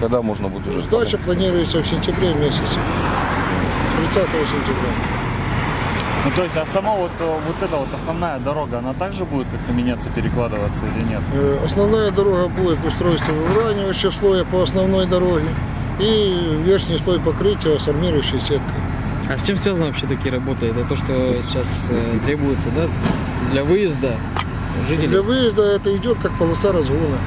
Когда можно будет уже? Сдача планируется в сентябре месяце. 30 сентября. Ну, то есть, а сама вот, э, вот эта вот основная дорога, она также будет как-то меняться, перекладываться или нет? Э, основная дорога будет устройство выравнивающего слоя по основной дороге и верхний слой покрытия с армирующей сеткой. А с чем связаны вообще такие работы? Это то, что сейчас э, требуется, да, для выезда жителей? Для выезда это идет как полоса разгона.